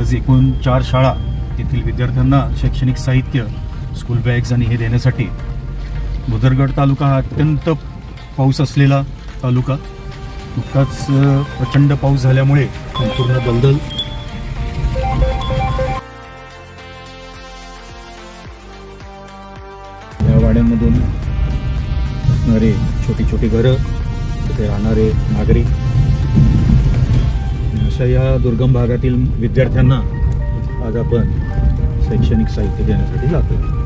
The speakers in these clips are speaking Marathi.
आज एकूण चार शाळा तेथील विद्यार्थ्यांना शैक्षणिक साहित्य स्कूल बॅग्स आणि हे देण्यासाठी. भुदरगड तालुका हा अत्यंत पाऊस असलेला तालुका. नुकताच प्रचंड पाऊस झाल्यामुळे संपूर्ण दलदल या वाड्यांमधून असणारे छोटी छोटी घरं तिथे राहणारे नागरिक अशा या दुर्गम भागातील विद्यार्थ्यांना आज आपण शैक्षणिक साहित्य देण्यासाठी जातो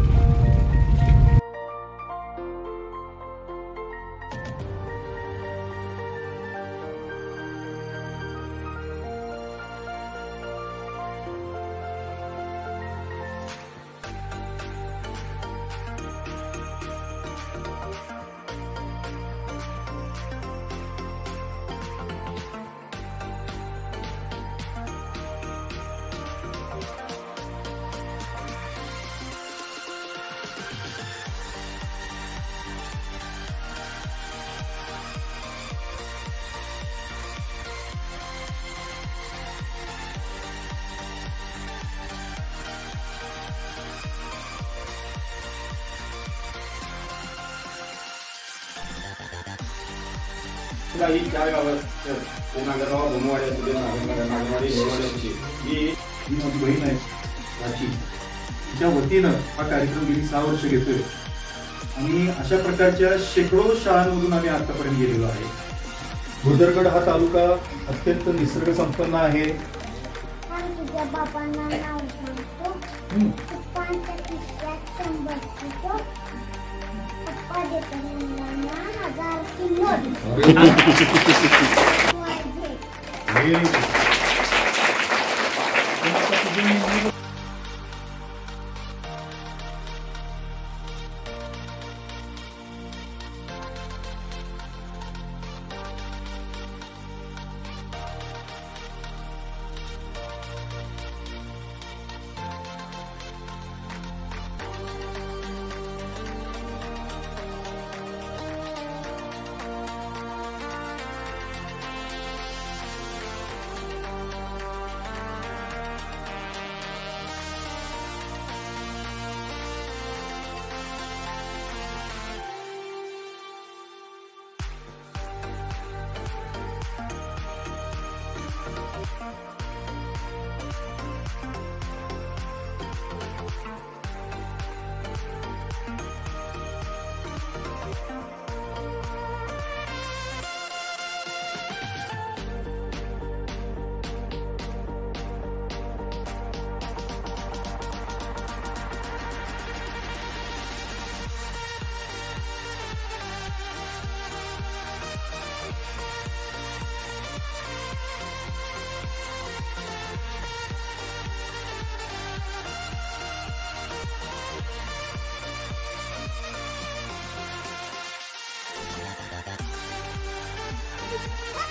तुला ही चार गावात नागरगाव धुमवाडी असू दे नागरवाडी असू दे ही ही माझी बहीण आहे प्राची तिच्या वतीनं हा कार्यक्रम गेली सहा वर्ष घेतोय आणि अशा प्रकारच्या शेकडो शाळांमधून आम्ही आतापर्यंत गेलेलो आहे भुदरगड हा तालुका अत्यंत निसर्ग संपन्न आहे आणि तुझ्या बाबांना नाव सांगतो Tambah itu apa di pengendalian agar timur. Wajib. Bye. Yeah!